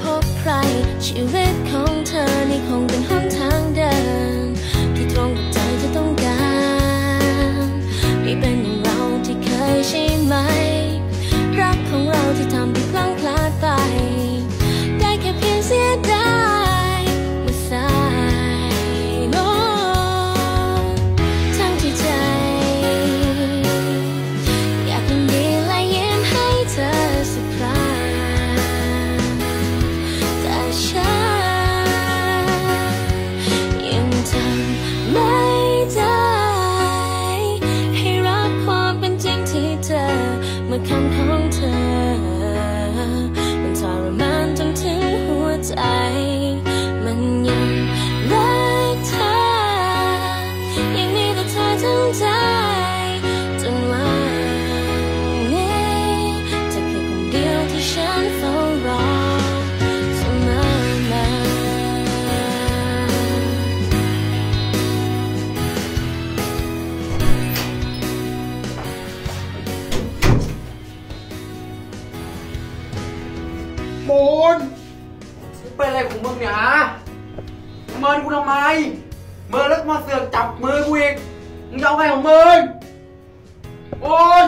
พบใครชีวิตเขา คำของเธอ มันทรมานจนถึงหัวใจ มันยังรักเธอ ยังมีแต่เธอทั้งใจ เมินกูทำไม เมินแล้วมาเสือกจับมือกูอีก มึงจะเอาไงของมึง โอน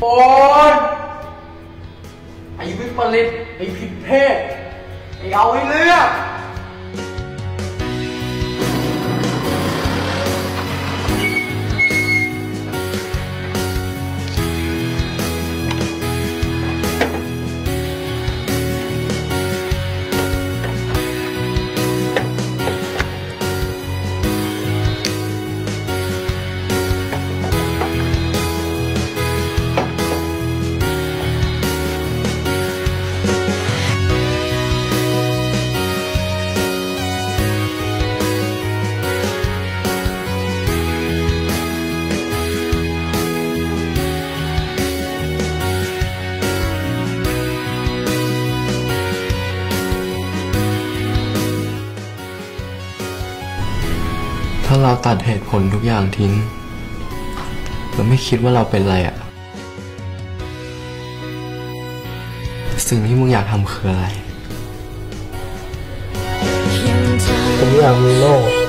โอนไอ้วิปริตไอ้ผิดเพศไอ้เอาให้เลือกาเราตัดเหตุผลทุกอย่างทิ้ง เราไม่คิดว่าเราเป็นอะไรอะสิ่งที่มึงอยากทำคืออะไร ผมอยากมีโลก